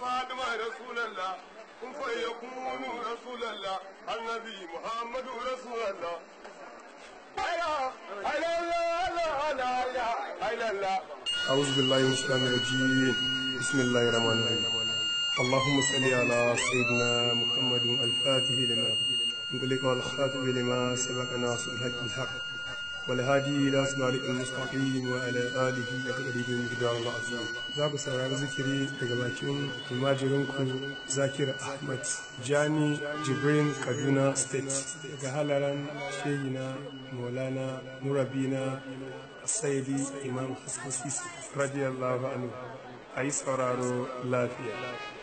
rasulallah baban fadima rasulallah kun fa yakunu rasulallah annabi muhammadu rasulallah أعوذ بالله من الشيطان الرجيم. بسم الله الرحمن الرحيم. اللهم صل على سيدنا محمد الفاتح لما انطلق والخاتم لما سبق ناصر الحق. بالحق والهادي الى صراط المستقيم وعلى اله وصحبه المقدار العظيم ذاك saurari zikiri daga bakin almajirinku zakir ahmad jani jibrin kaduna state daga halaran shehina maulana nurabina saidi imam hassan sisi radiyallahu anhu a yi sauraro lafiya Sir